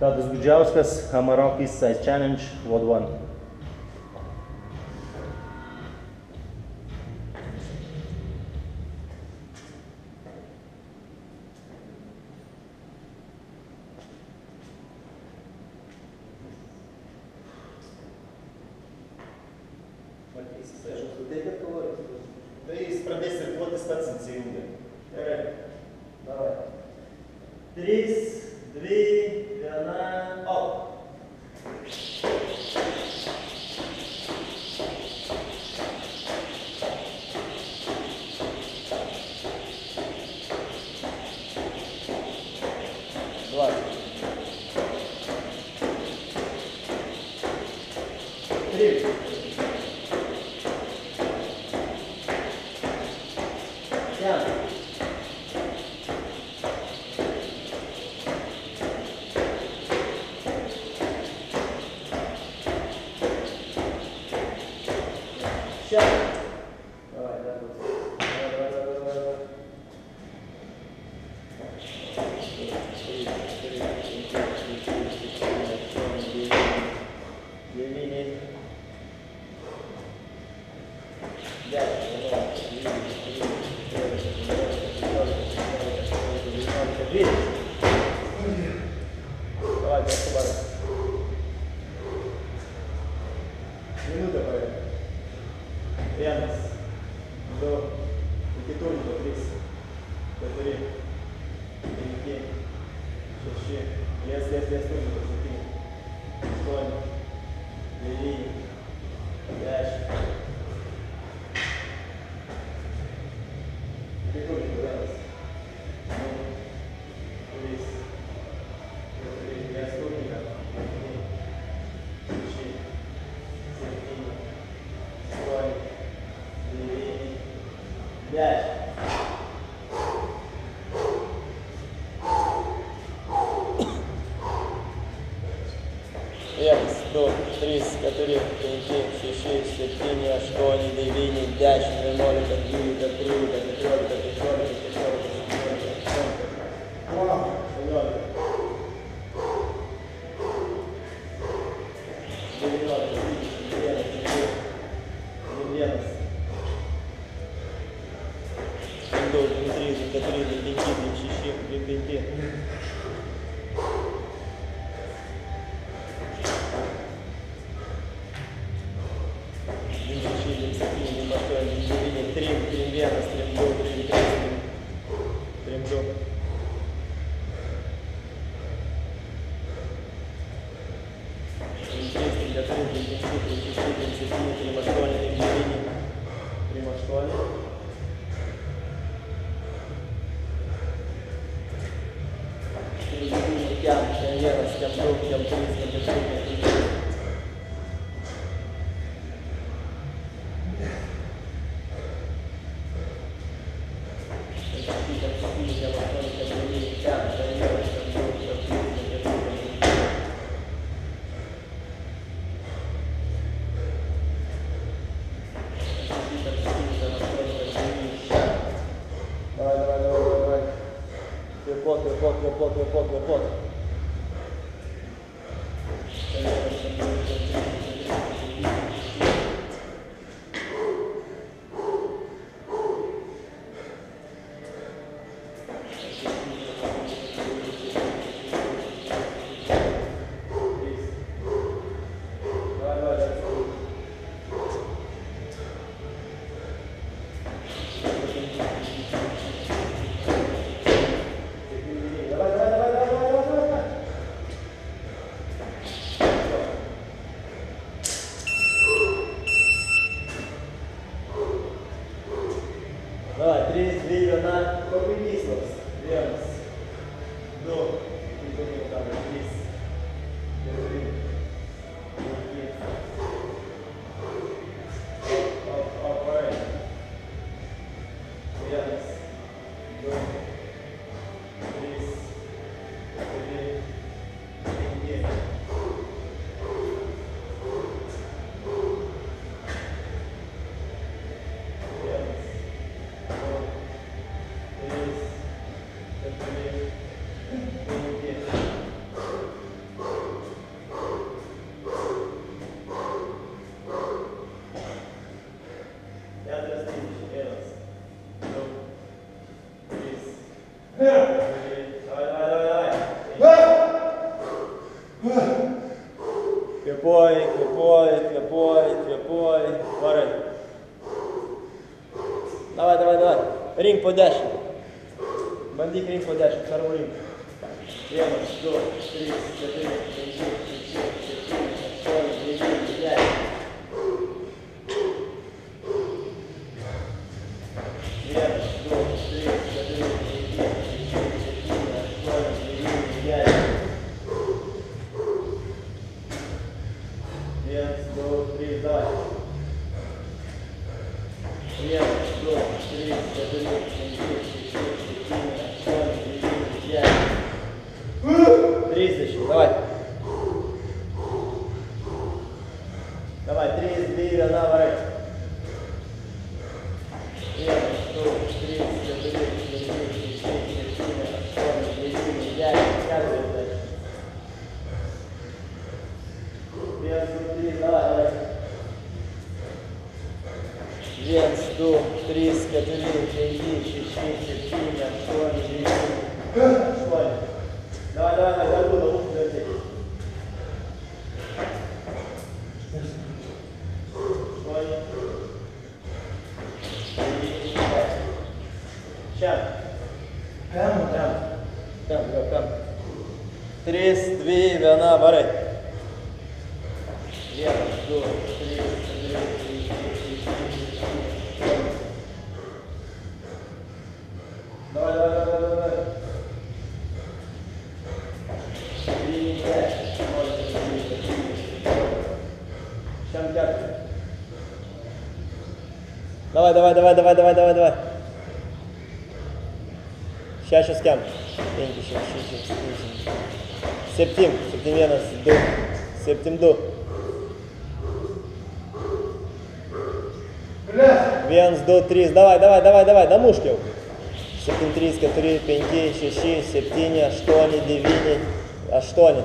Tadas Gudžiauskas, Amarok Eastside Challenge, Vod 1. Três bit. Devyni, dešimt, vienuolika, dvylika, trylika, keturiolika, penkiolika, šešiolika, septyniolika, aštuoniolika, aštuoniolika. Devyniolika, dvidešimt, vienas, dvi, vienas. Du, du, trys, du, keturi, du, penki, du, šeši, du, penki. Dvim 33, 25, 26, 27, prima scuola, 20 prima scuola. Thank you. Ring po dešu. Bandik ring po dešu, prvo ring. Jemo, do, tri, četiri, pet, šest, šest. 5 до 3 далі. 5 до 3 4 5 Давай, давай, давай, давай, давай, давай, давай. Сейчас, сейчас, кем? Септим, септимена, ду, септим, ду. Венс до 3. Давай, давай, давай, давай, до мушки. Шепентрийска 3, пеньки, щищи, септини, аштони, девини, аштони.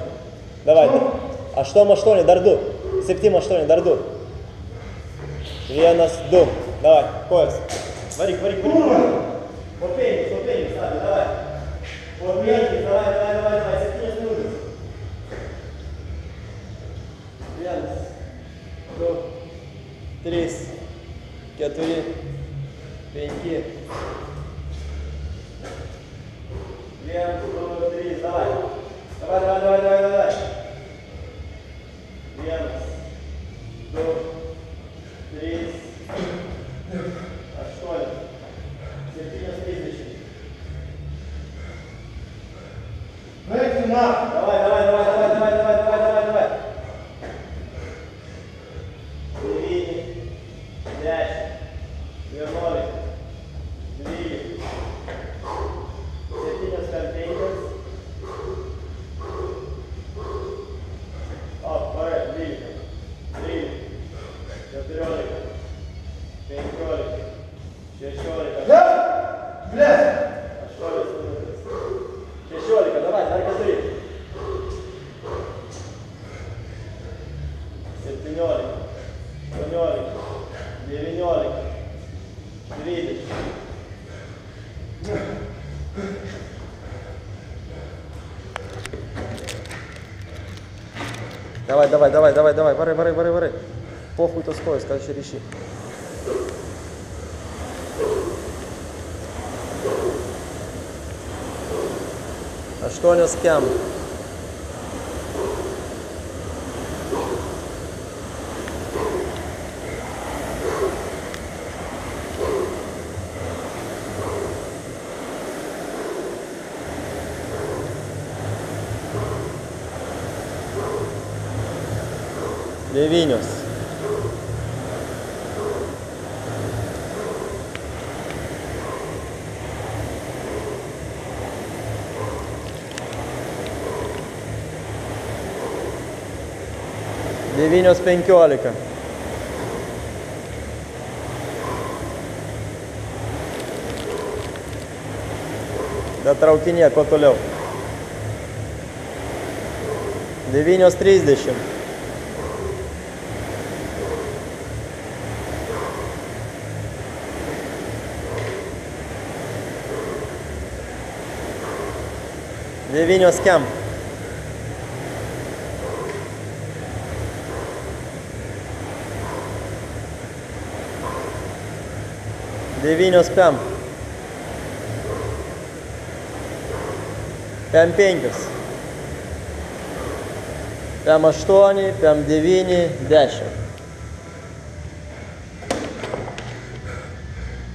Давай, да. Аштом, аштони, дарду. Септим, аштони, дарду. Венас, ду. Давай, пояс. Варик, варик, варик. Ступеньки, ступеньки, ставь, давай. Ступеньки, давай, давай, давай, давай. Септини, снужись. Венас, ду, трис. Keturi, penki. Vien, du, trys, davai. Davai, davai, davai, davai, davai. Vienas, du, trys, aštuoni, septynios trisdešimt. Baigti naktį. Dvidešimt. Давай, давай, давай, давай, давай, вари, вари, вари, вари. Похуй то скорость, скажи, реши. Aštuonios kem. Devynios. Devynios penkiolika. Bet traukinė kuo toliau. Devynios trisdešimt. Devynios kiam. Devynios piam. Piam penkios. Piam aštuoni, piam devyni, dešimt.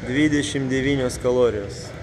Dvidešimt devynios kalorijos.